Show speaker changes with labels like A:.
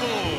A: Marvel.